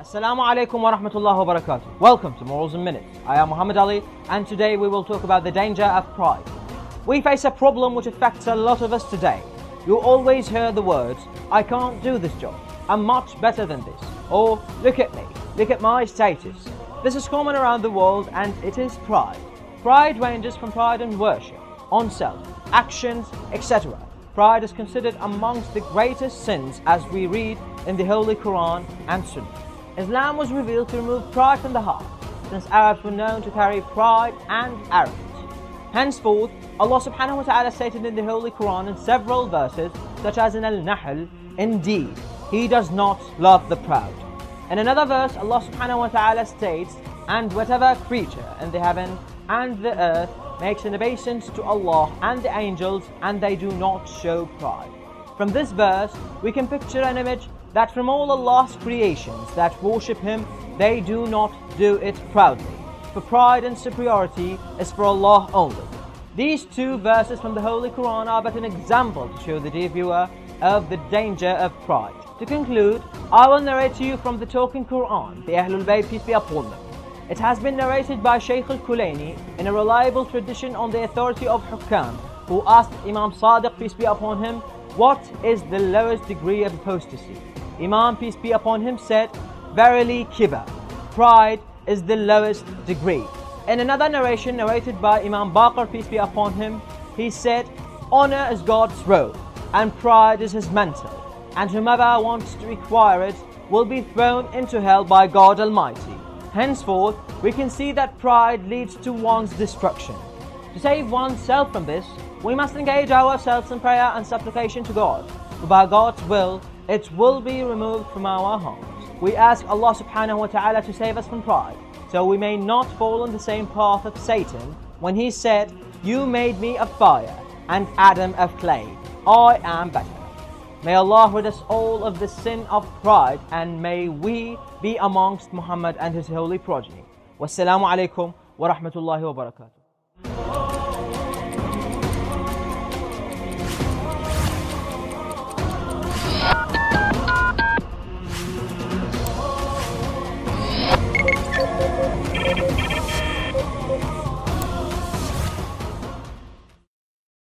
Assalamu alaikum wa rahmatullahi wa barakatuh. Welcome to Morals in Minutes. I am Muhammad Ali and today we will talk about the danger of pride. We face a problem which affects a lot of us today. You always hear the words, I can't do this job, I'm much better than this, or look at me, look at my status. This is common around the world and it is pride. Pride ranges from pride in worship, on self, actions, etc. Pride is considered amongst the greatest sins as we read in the Holy Quran and Sunnah. Islam was revealed to remove pride from the heart, since Arabs were known to carry pride and arrogance. Henceforth, Allah subhanahu wa ta'ala stated in the Holy Quran in several verses, such as in Al-Nahl, Indeed, He does not love the proud. In another verse, Allah subhanahu wa ta'ala states, And whatever creature in the heaven and the earth makes an obeisance to Allah and the angels, and they do not show pride. From this verse, we can picture an image that from all Allah's creations that worship Him, they do not do it proudly. For pride and superiority is for Allah only. These two verses from the Holy Quran are but an example to show the dear viewer of the danger of pride. To conclude, I will narrate to you from the talking Quran, the Ahlul Bayt, peace be upon them. It has been narrated by Shaykh al-Kulaini in a reliable tradition on the authority of Hukam, who asked Imam Sadiq, peace be upon him, what is the lowest degree of apostasy? Imam, peace be upon him, said, Verily, kibr, pride is the lowest degree. In another narration narrated by Imam Baqir, peace be upon him, he said, Honor is God's robe, and pride is his mantle, and whomever wants to acquire it will be thrown into hell by God Almighty. Henceforth, we can see that pride leads to one's destruction. To save oneself from this, we must engage ourselves in prayer and supplication to God, by God's will, it will be removed from our homes. We ask Allah subhanahu wa ta'ala to save us from pride, so we may not fall on the same path of Satan when he said, You made me of fire and Adam of clay. I am better. May Allah rid us all of the sin of pride and may we be amongst Muhammad and his holy progeny. Wassalamu alaikum wa rahmatullahi wa barakatuh.